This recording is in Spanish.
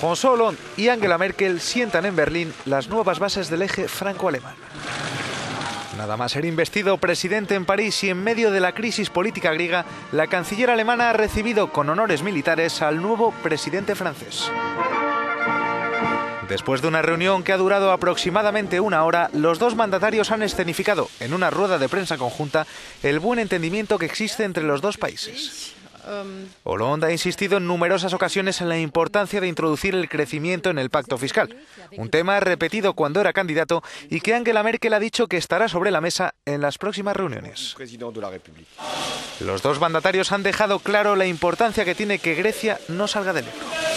François Hollande y Angela Merkel sientan en Berlín las nuevas bases del eje franco-alemán. Nada más ser investido presidente en París y en medio de la crisis política griega, la canciller alemana ha recibido con honores militares al nuevo presidente francés. Después de una reunión que ha durado aproximadamente una hora, los dos mandatarios han escenificado, en una rueda de prensa conjunta, el buen entendimiento que existe entre los dos países. Hollande ha insistido en numerosas ocasiones en la importancia de introducir el crecimiento en el pacto fiscal, un tema repetido cuando era candidato y que Angela Merkel ha dicho que estará sobre la mesa en las próximas reuniones. Los dos mandatarios han dejado claro la importancia que tiene que Grecia no salga del euro.